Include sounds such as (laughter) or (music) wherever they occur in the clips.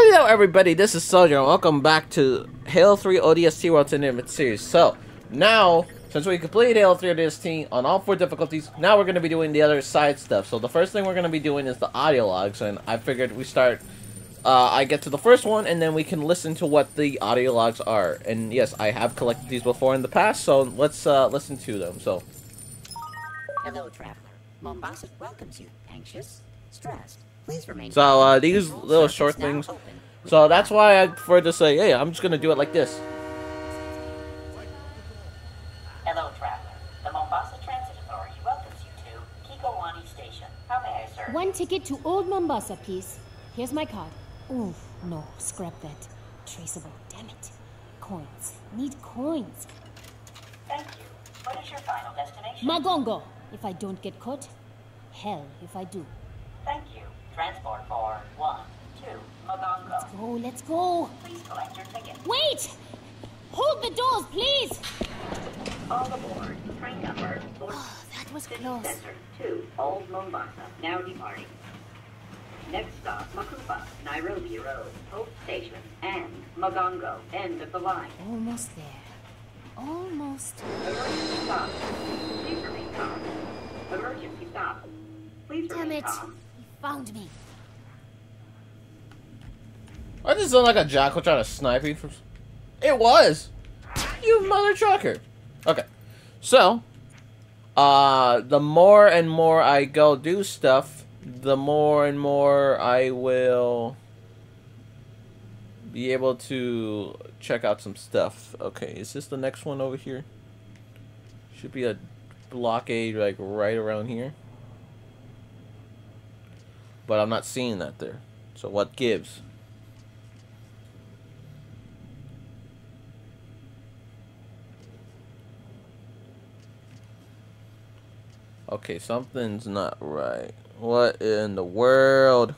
Hello everybody, this is Soldier welcome back to Halo 3 ODST World Tournament Series. So, now, since we completed Halo 3 ODST on all four difficulties, now we're going to be doing the other side stuff. So the first thing we're going to be doing is the audio logs, and I figured we start, uh, I get to the first one, and then we can listen to what the audio logs are. And yes, I have collected these before in the past, so let's uh, listen to them. So, Hello, traveler. Mombasa welcomes you. Anxious? Stressed? Please remain. So, uh, these little short things- open. so that's why I prefer to say, hey, I'm just going to do it like this. Hello, traveler. The Mombasa Transit Authority welcomes you to Kikowani Station. How may I serve? One ticket to Old Mombasa, please. Here's my card. Ooh, no, scrap that. Traceable, damn it. Coins. Need coins. Thank you. What is your final destination? Magongo, if I don't get caught. Hell, if I do. Transport for one, two, Magongo. Go, let's go. Please collect your ticket. Wait! Hold the doors, please! All aboard. Train number. Oh, that was close. Center to Old Mombasa. Now departing. Next stop, Makupa, Nairobi Road, Hope Station, and Magongo, end of the line. Almost there. Almost. Emergency stop. Please remain calm. Emergency stop. Please Damn remain it. calm. Found me. I just sound like a jackal trying to snipe you from... It was! You mother trucker! Okay. So, uh, the more and more I go do stuff, the more and more I will be able to check out some stuff. Okay, is this the next one over here? Should be a blockade like right around here. But I'm not seeing that there. So what gives? Okay, something's not right. What in the world?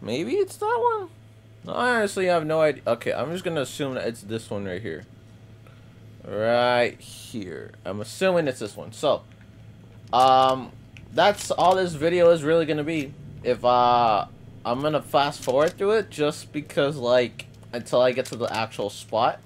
Maybe it's that one? I honestly have no idea. Okay, I'm just gonna assume that it's this one right here. Right here. I'm assuming it's this one. So, um, that's all this video is really gonna be. If, uh, I'm gonna fast forward through it just because, like, until I get to the actual spot.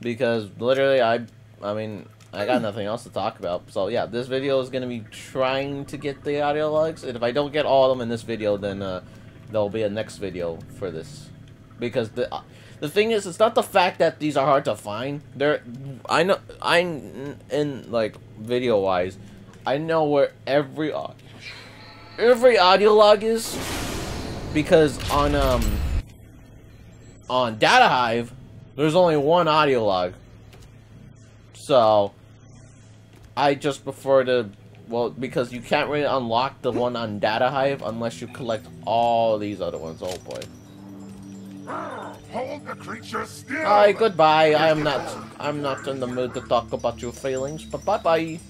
Because literally, I, I mean, I got nothing else to talk about. So yeah, this video is gonna be trying to get the audio logs, and if I don't get all of them in this video, then uh, there'll be a next video for this. Because the uh, the thing is, it's not the fact that these are hard to find. They're, I know, I in like video wise, I know where every au- every audio log is because on um on Data Hive, there's only one audio log. So I just prefer to well because you can't really unlock the one on Data Hive unless you collect all these other ones. Oh boy. Hold the creature still! Hi, goodbye. I am not I'm not in the mood to talk about your feelings, but bye bye.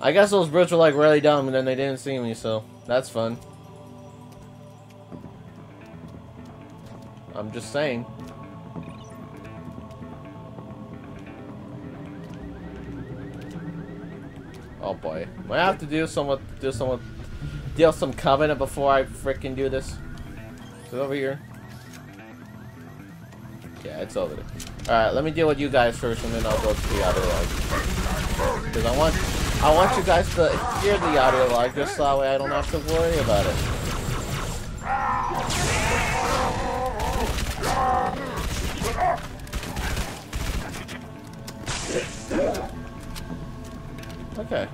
I guess those brutes were like really dumb and then they didn't see me, so that's fun. I'm just saying. Oh boy. Do I have to do somewhat do somewhat deal some covenant before I freaking do this. Is it over here? Yeah, it's over there. Alright, let me deal with you guys first and then I'll go to the audio log. Because I want I want you guys to hear the audio log just so that way I don't have to worry about it. Okay.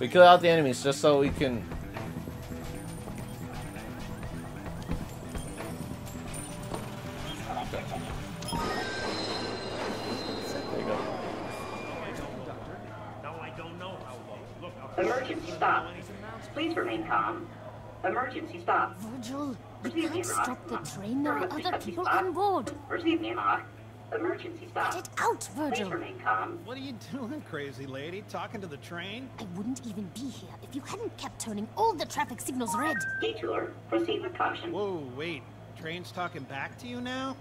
We kill out the enemies just so we can... There you go. Emergency stop. Please remain calm. Emergency stop. Virgil, we Receive me, can't stop the train. There are other people on board. Receive me, Mark. Emergency stop. Get it out, Please Virgil. remain calm. What are you doing, crazy lady? Talking to the train? I wouldn't even be here if you hadn't kept turning all the traffic signals red. Detour. Proceed with caution. Whoa, wait. Train's talking back to you now?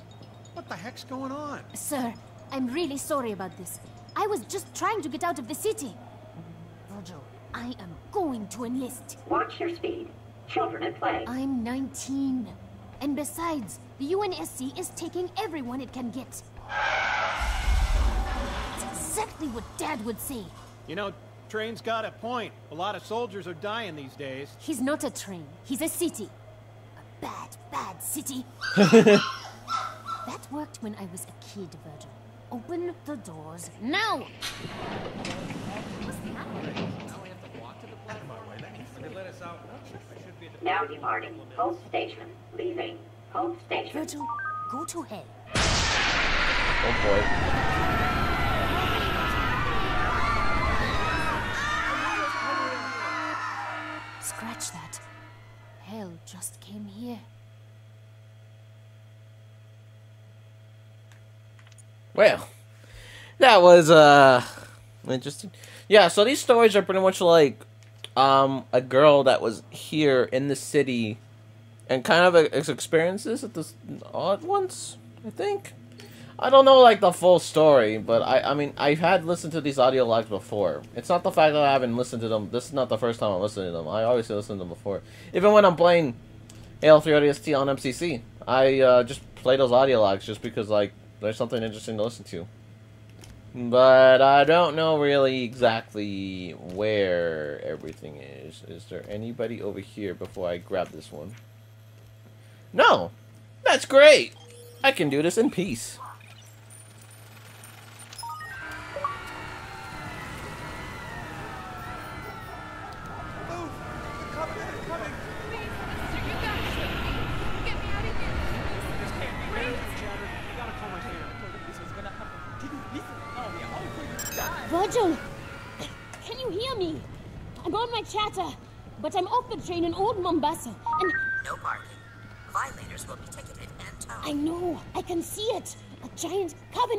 What the heck's going on? Sir, I'm really sorry about this. I was just trying to get out of the city. Virgil, I am going to enlist. Watch your speed. Children at play. I'm 19. And besides, the UNSC is taking everyone it can get. It's exactly what Dad would say. You know, train's got a point. A lot of soldiers are dying these days. He's not a train, he's a city. A bad, bad city. (laughs) that worked when I was a kid, Virgil. Open the doors now! Now departing. Hope station. Leaving. Hope station. Virgil, go to hell. Oh boy. Scratch that. Hell just came here. Well, that was uh interesting. Yeah, so these stories are pretty much like um a girl that was here in the city and kind of ex- experiences at this all at once. I think. I don't know like the full story, but I I mean I've had listened to these audio logs before. It's not the fact that I haven't listened to them. This is not the first time I'm listening to them. I always listen to them before. Even when I'm playing Halo 3 ODST on MCC, I uh, just play those audio logs just because like there's something interesting to listen to. But I don't know really exactly where everything is. Is there anybody over here before I grab this one? No! That's great! I can do this in peace.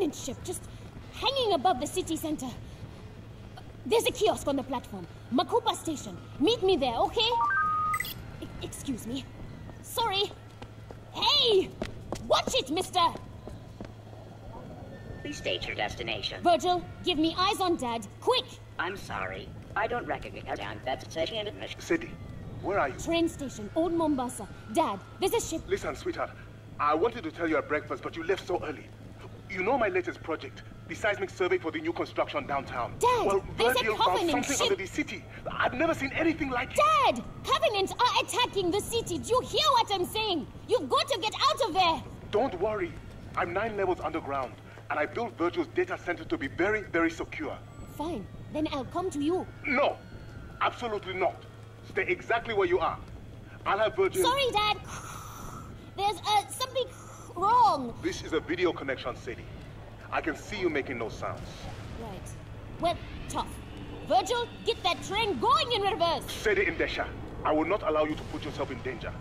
Covenant ship just hanging above the city center. There's a kiosk on the platform. Makupa Station. Meet me there, okay? E- excuse me. Sorry. Hey! Watch it, mister! Please state your destination. Virgil, give me eyes on Dad. Quick! I'm sorry. I don't recognize that station admission. Sadie, where are you? Train station, Old Mombasa. Dad, there's a ship. Listen, sweetheart. I wanted to tell you at breakfast, but you left so early. You know my latest project, the seismic survey for the new construction downtown. Dad, well, there's a Virgil found something under the city. I've never seen anything like it. Dad! Covenants are attacking the city. Do you hear what I'm saying? You've got to get out of there! Don't worry. I'm nine levels underground, and I built Virgil's data center to be very, very secure. Fine, then I'll come to you. No, absolutely not. Stay exactly where you are. I'll have Virgil. Sorry, Dad. (sighs) There's uh, something wrong. This is a video connection, Sadie. I can see you making no sounds. Right. Well, tough. Virgil, get that train going in reverse. Sadie Endesha, I will not allow you to put yourself in danger.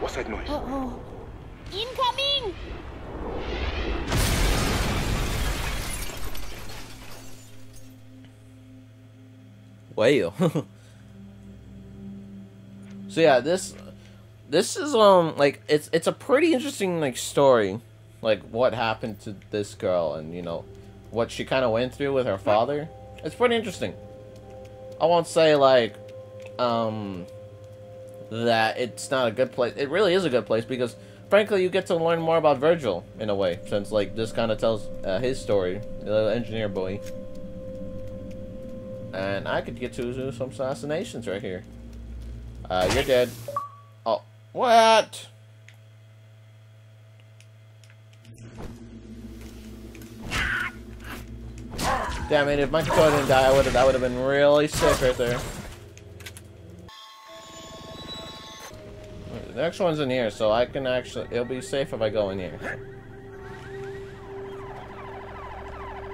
What's that noise? Uh-oh. Incoming! Well. (laughs) so yeah, this this is um like it's it's a pretty interesting like story, like what happened to this girl and you know what she kind of went through with her father. It's pretty interesting. I won't say like um that it's not a good place. It really is a good place because frankly you get to learn more about Virgil in a way since like this kind of tells uh, his story, the little engineer boy. And I could get to some assassinations right here. Uh, you're dead. What? Damn it! If my controller didn't die, I would have. That would have been really sick right there. The next one's in here, so I can actually. It'll be safe if I go in here.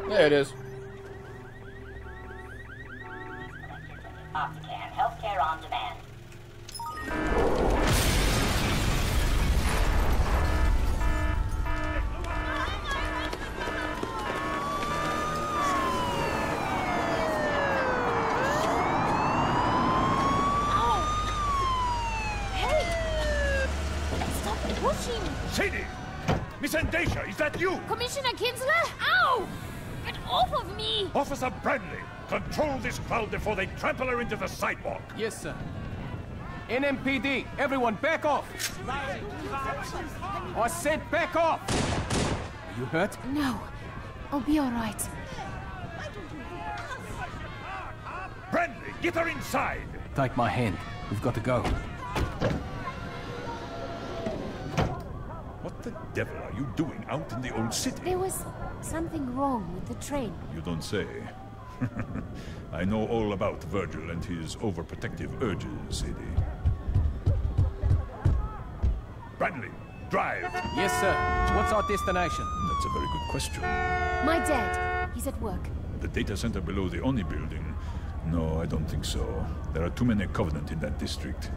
There it is. This crowd before they trample her into the sidewalk. Yes, sir. NMPD, everyone back off! I said back off! Are you hurt? No. I'll be alright. Branley, get her inside! Take my hand. We've got to go. What the devil are you doing out in the old city? There was something wrong with the train. You don't say. (laughs) I know all about Virgil and his overprotective urges, Sadie. Branley, drive! Yes, sir. What's our destination? That's a very good question. My dad. He's at work. The data center below the ONI building? No, I don't think so. There are too many Covenant in that district.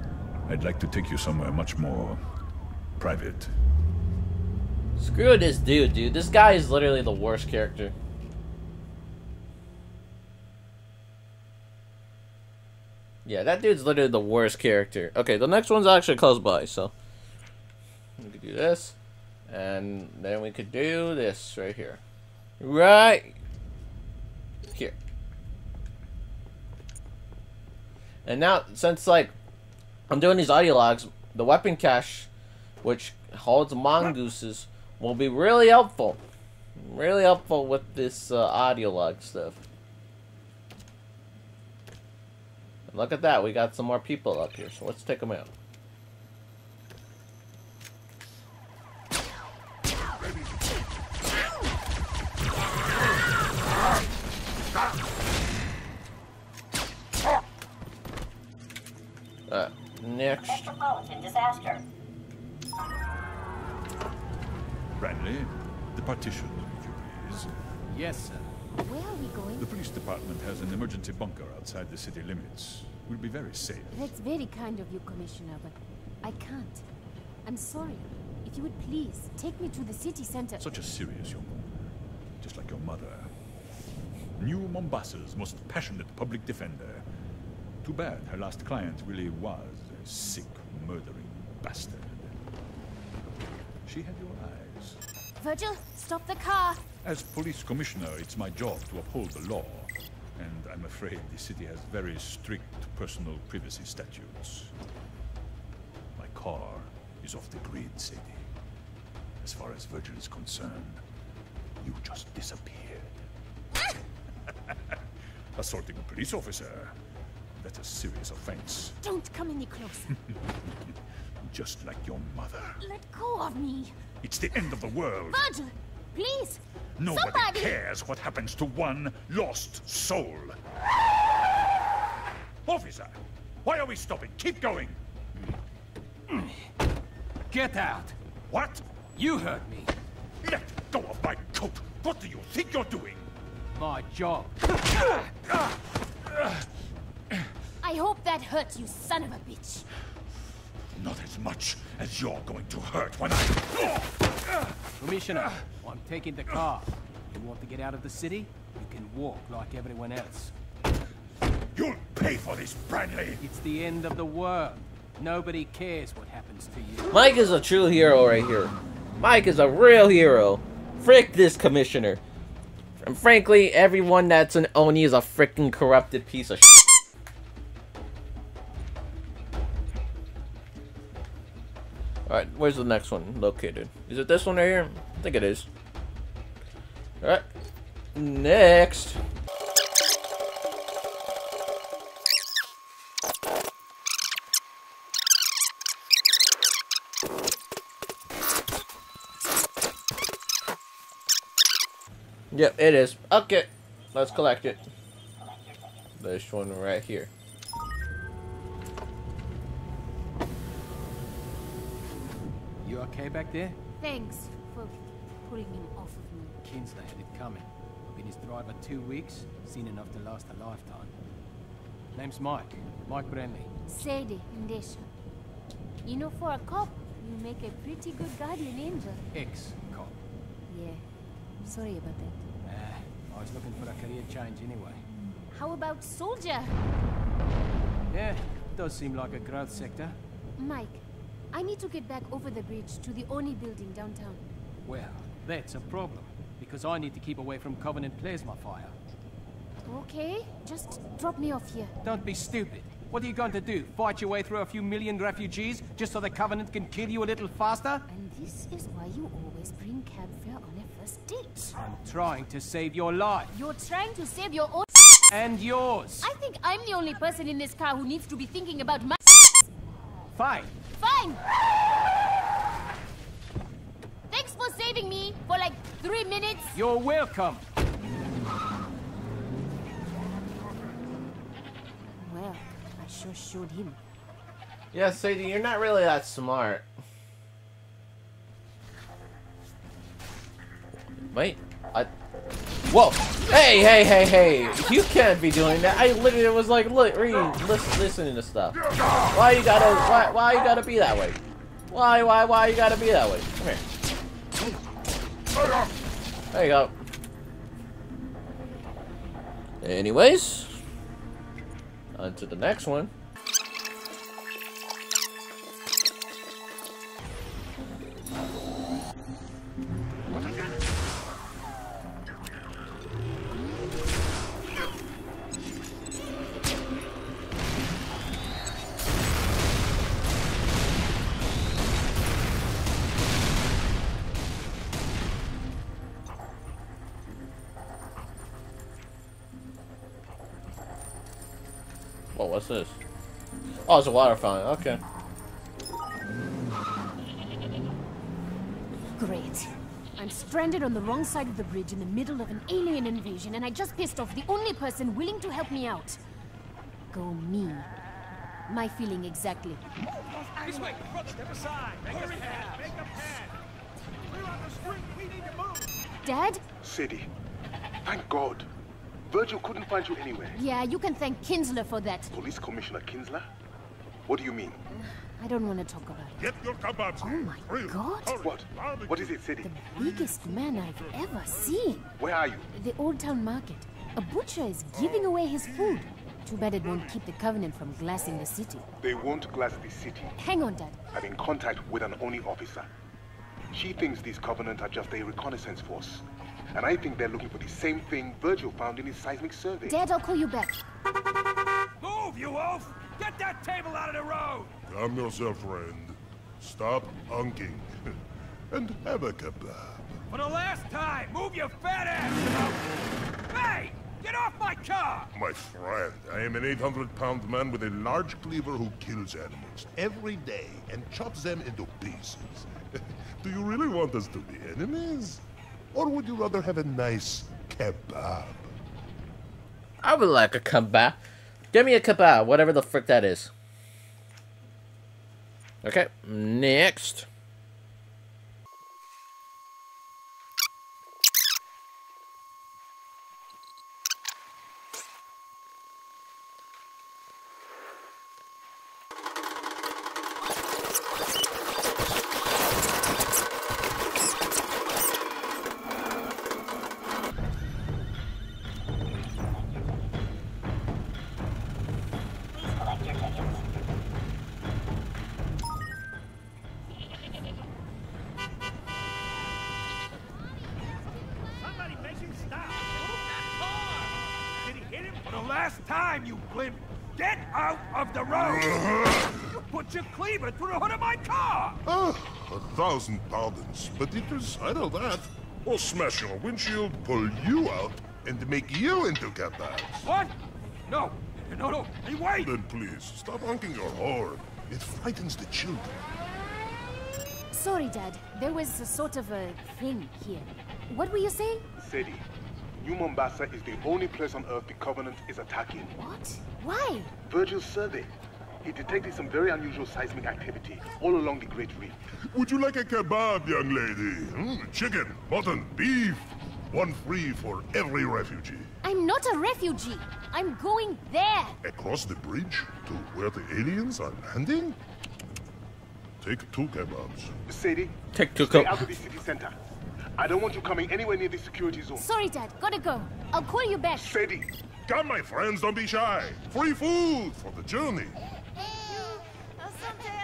I'd like to take you somewhere much more private. Screw this dude, dude. This guy is literally the worst character. Yeah, that dude's literally the worst character. Okay, the next one's actually close by, so we could do this, and then we could do this right here, right here. And now, since like I'm doing these audio logs, the weapon cache, which holds mongooses, will be really helpful. Really helpful with this uh, audio log stuff. And look at that, we got some more people up here, so let's take them out. Uh, next. Metropolitan disaster. Branley, the partition, if you please. Yes, sir. Where are we going? The police department has an emergency bunker outside the city limits. We'll be very safe. That's very kind of you, Commissioner, but I can't. I'm sorry. If you would please, take me to the city center. Such a serious young woman, just like your mother. New Mombasa's most passionate public defender. Too bad her last client really was a sick, murdering bastard. She had your eyes. Virgil, stop the car! As police commissioner, it's my job to uphold the law. And I'm afraid the city has very strict personal privacy statutes. My car is off the grid, Sadie. As far as Virgil is concerned, you just disappeared. (laughs) Assaulting a police officer. That's a serious offense. Don't come any closer. (laughs) (laughs) Just like your mother. Let go of me. It's the end of the world. Virgil, please. Nobody Somebody! cares what happens to one lost soul. Officer, why are we stopping? Keep going. Get out! What? You heard me. Let go of my coat. What do you think you're doing? My job. I hope that hurts you, son of a bitch. Not as much as you're going to hurt when I... Commissioner, I'm taking the car. You want to get out of the city? You can walk like everyone else. You'll pay for this, Branley. It's the end of the world. Nobody cares what happens to you. Mike is a true hero right here. Mike is a real hero. Frick this commissioner. And frankly, everyone that's an ONI is a freaking corrupted piece of shit. Alright, where's the next one located? Is it this one right here? I think it is. Alright. Next. Yep, it is. Okay, let's collect it. This one right here. Okay back there? Thanks for pulling him off of me. Kinsler had it coming. I've been his driver two weeks, seen enough to last a lifetime. Name's Mike. Mike Branley. Sadie Endesha. You know, for a cop, you make a pretty good guardian angel. Ex-cop. Yeah. Sorry about that. Ah, I was looking for a career change anyway. How about soldier? Yeah, does seem like a growth sector. Mike, I need to get back over the bridge to the ONI building downtown. Well, that's a problem. Because I need to keep away from Covenant plasma fire. Okay, just drop me off here. Don't be stupid. What are you going to do? Fight your way through a few million refugees just so the Covenant can kill you a little faster? And this is why you always bring cab fare on a first date. I'm trying to save your life. You're trying to save your own. And yours. I think I'm the only person in this car who needs to be thinking about my. Fine. Fine! Thanks for saving me for like three minutes. You're welcome. Well, I sure showed him. Yeah, Sadie, you're not really that smart. Wait, I. Whoa! Hey, hey, hey, hey! You can't be doing that. I literally was like, look, reading, listen, listening to stuff. Why you gotta, why, why you gotta be that way? Why, why, why you gotta be that way? Come here. There you go. Anyways, on to the next one. Whoa, what's this? Oh, it's a water fountain. Okay. Great. I'm stranded on the wrong side of the bridge in the middle of an alien invasion, and I just pissed off the only person willing to help me out. Go me. My feeling exactly. This way, brother, step aside. Make a pad, make a pad. Clear out the street, we need to move. Dad? Sadie, thank God. Virgil couldn't find you anywhere. Yeah, you can thank Kinsler for that. Police Commissioner Kinsler? What do you mean? I don't want to talk about it. Get your kebabs Oh my Grill, God. What? What is it, Sadie? The biggest man I've ever seen. Where are you? The Old Town Market. A butcher is giving away his food. Too bad it won't keep the Covenant from glassing the city. They won't glass the city. Hang on, Dad. I'm in contact with an ONI officer. She thinks these Covenant are just a reconnaissance force. And I think they're looking for the same thing Virgil found in his seismic survey. Dad, I'll call you back. Move, you wolf! Get that table out of the road! Calm yourself, friend. Stop honking. (laughs) and have a kebab. For the last time, move your fat ass! Hey! Get off my car! My friend, I am an 800-pound man with a large cleaver who kills animals every day and chops them into pieces. (laughs) Do you really want us to be enemies? Or would you rather have a nice kebab? I would like a kebab. Give me a kebab, whatever the frick that is. Okay, next. Time, you blimp! Get out of the road! you put your cleaver through the hood of my car! Ah, a thousand pardons, but it is either that, or smash your windshield, pull you out, and make you into kebabs. What? No! No, no! Hey, wait! Then please, stop honking your horn. It frightens the children. Sorry, Dad. There was a sort of a thing here. What were you saying? Sadie, New Mombasa is the only place on Earth the Covenant is attacking. What? Why? Virgil's survey. He detected some very unusual seismic activity all along the Great Reef. Would you like a kebab, young lady? Hmm? Chicken, mutton, beef. One free for every refugee. I'm not a refugee. I'm going there. Across the bridge to where the aliens are landing? Take two kebabs. Sadie, Take two stay out of the city center. I don't want you coming anywhere near the security zone. Sorry, Dad. Gotta go. I'll call you back. Sadie, Come, my friends, don't be shy. Free food for the journey. Asante.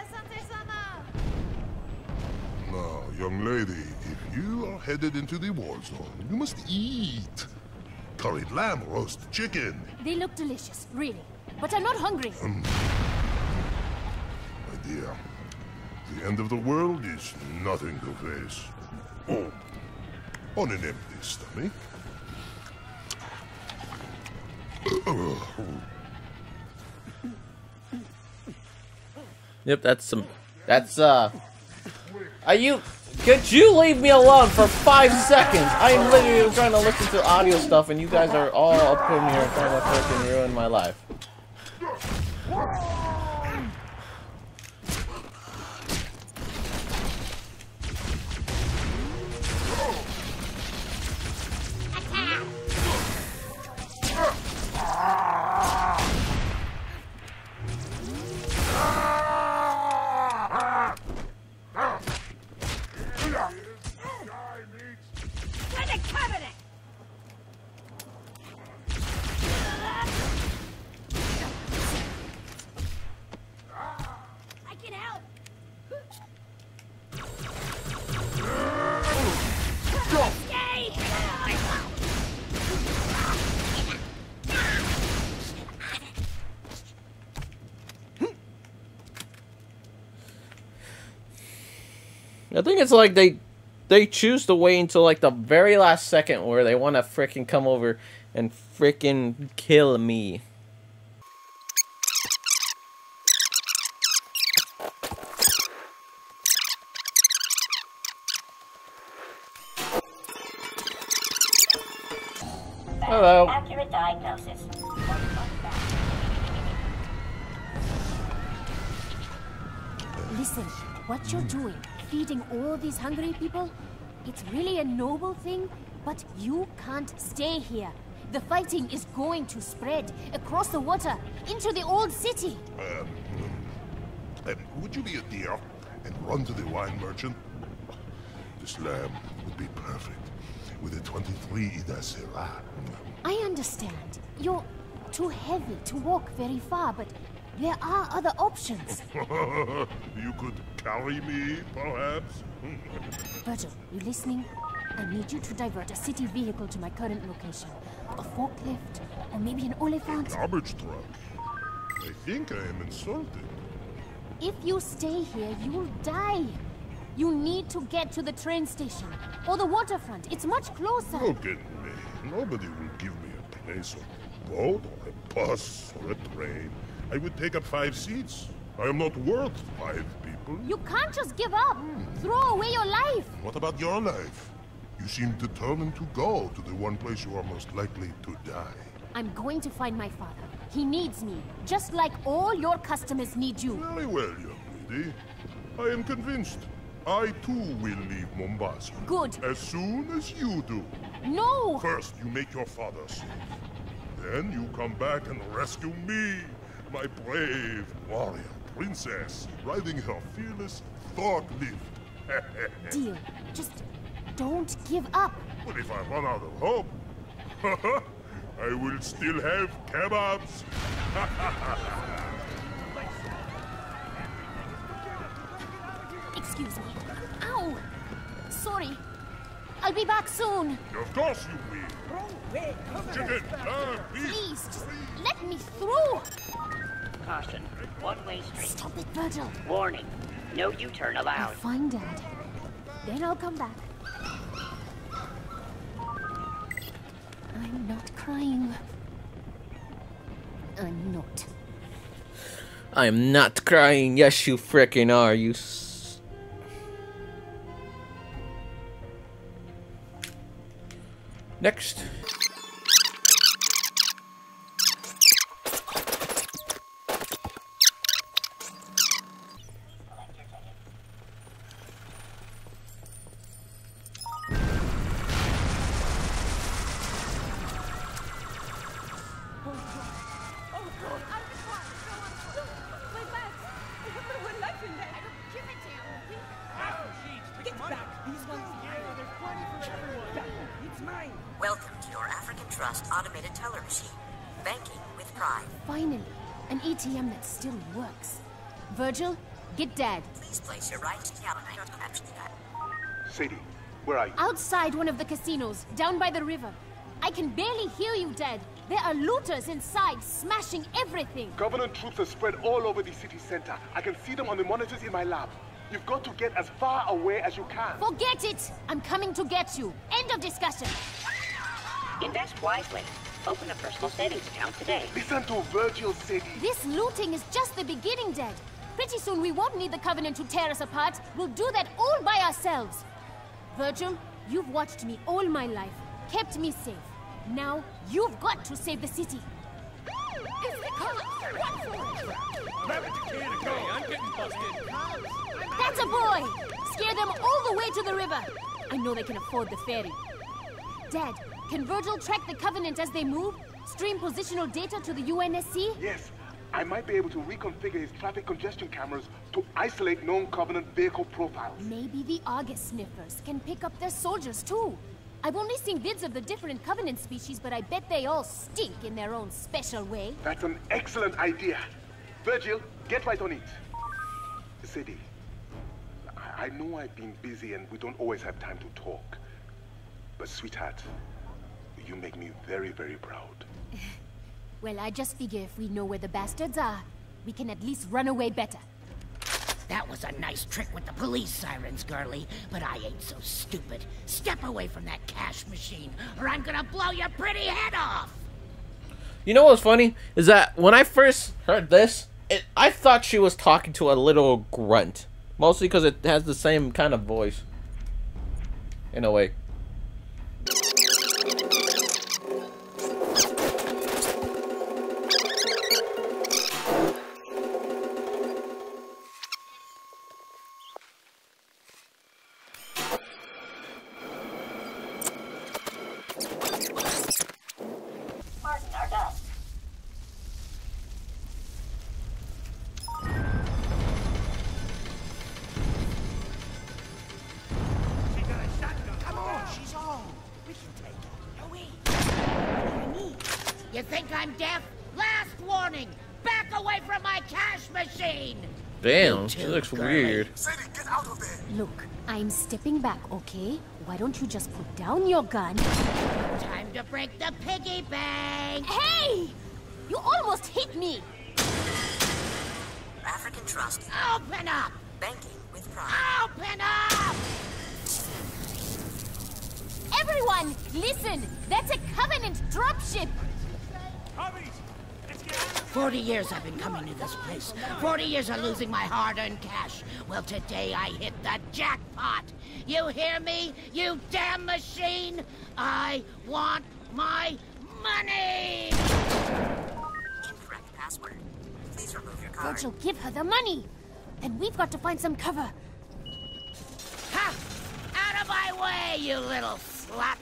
Young lady, if you are headed into the war zone, you must eat. Curried lamb, roast chicken. They look delicious, really. But I'm not hungry. Hmm. My dear, the end of the world is nothing to face. Oh, on an empty stomach. Yep, that's some. That's uh. Are you? Could you leave me alone for five seconds? I am literally trying to listen to audio stuff, and you guys are all up in here trying to freaking ruin my life. I think it's like they they choose to wait until like the very last second where they want to freaking come over and freaking kill me. Hello. Feeding all these hungry people, it's really a noble thing, but you can't stay here. The fighting is going to spread across the water into the old city. Um, um, would you be a dear and run to the wine merchant? This lamb would be perfect with a 23 Ida Syrah. I understand. You're too heavy to walk very far, but there are other options. (laughs) you could carry me, perhaps? Virgil, you listening? I need you to divert a city vehicle to my current location. A forklift, or maybe an Oliphant. Garbage truck. I think I am insulted. If you stay here, you'll die. You need to get to the train station or the waterfront. It's much closer. Look at me. Nobody will give me a place on a boat or a bus or a train. I would take up five seats. I am not worth five people. You can't just give up. Throw away your life. What about your life? You seem determined to go to the one place you are most likely to die. I'm going to find my father. He needs me, just like all your customers need you. Very well, young lady. I am convinced. I too will leave Mombasa. Good. As soon as you do. No! First, you make your father safe. Then you come back and rescue me, my brave warrior princess, riding her fearless forklift. (laughs) Deal. Just don't give up. But if I run out of hope, (laughs) I will still have kebabs. (laughs) Excuse me. Ow! Sorry. I'll be back soon. of course you will. Chicken, lamb, beef. Please, just let me through. Caution. One-way street. Stop it, Virgil. Warning. No U-turn I'll allowed. find Dad. Then I'll come back. I'm not crying. I'm not. I am not crying. Yes, you freaking are. You. S- Next. Sadie, where are you? Outside one of the casinos, down by the river. I can barely hear you, Dad. There are looters inside, smashing everything. Covenant troops are spread all over the city center. I can see them on the monitors in my lab. You've got to get as far away as you can. Forget it! I'm coming to get you. End of discussion. Invest wisely. Open a personal savings account today. Listen to Virgil, Sadie. This looting is just the beginning, Dad. Pretty soon we won't need the Covenant to tear us apart. We'll do that all by ourselves. Virgil, you've watched me all my life, kept me safe. Now, you've got to save the city. That's a boy! Scare them all the way to the river. I know they can afford the ferry. Dad, can Virgil track the Covenant as they move? Stream positional data to the UNSC? Yes, I might be able to reconfigure his traffic congestion cameras to isolate known Covenant vehicle profiles. Maybe the Argus sniffers can pick up their soldiers too. I've only seen vids of the different Covenant species, but I bet they all stink in their own special way. That's an excellent idea. Virgil, get right on it. Sadie, I, I know I've been busy and we don't always have time to talk. But sweetheart, you make me very, very proud. (laughs) Well, I just figure if we know where the bastards are, we can at least run away better. That was a nice trick with the police sirens, girlie, but I ain't so stupid. Step away from that cash machine, or I'm gonna blow your pretty head off! You know what's funny? Is that when I first heard this, it, I thought she was talking to a little grunt. Mostly because it has the same kind of voice. In a way. Think I'm deaf? Last warning! Back away from my cash machine! Damn, You she looks girlie. weird. Sadie, get out of there! Look, I'm stepping back, okay? Why don't you just put down your gun? Time to break the piggy bank! Hey! You almost hit me! African Trust, Open up! banking with pride. Open up! Everyone, listen! That's a Covenant dropship! Forty years I've been coming to this place. Forty years of losing my hard-earned cash. Well, today I hit the jackpot. You hear me, you damn machine? I want my money! Incorrect password. Please remove your card. Virgil, give her the money! Then we've got to find some cover. Ha! Out of my way, you little slut!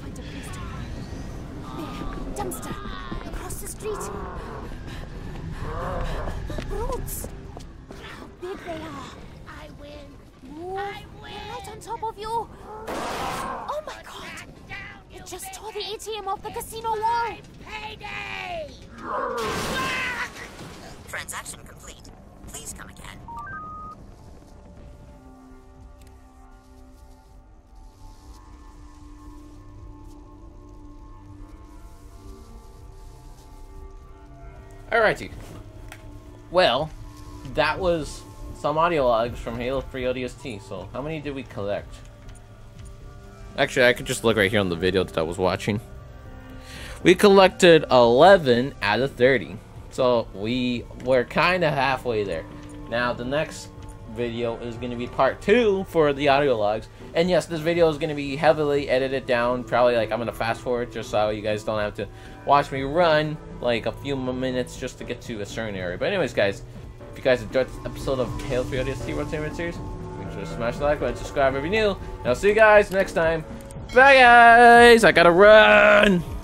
Find a place to... There, dumpster. Across the street. Brutes! How big they are. I win. Move. I win. Right on top of you. Oh my god! Down, It just bitch. tore the ATM off the casino wall. Payday! Transaction complete. Alrighty. Well, that was some audio logs from Halo 3 ODST. So, how many did we collect? Actually, I could just look right here on the video that I was watching. We collected 11 out of 30. So, we were kind of halfway there. Now, the next video is going to be part 2 for the audio logs. And yes, this video is going to be heavily edited down. Probably, like, I'm going to fast forward just so you guys don't have to watch me run, like, a few minutes just to get to a certain area. But anyways, guys, if you guys enjoyed this episode of Halo 3 ODST World Tournament Series, make sure to smash the like button, subscribe if you're new, and I'll see you guys next time. Bye, guys! I gotta run!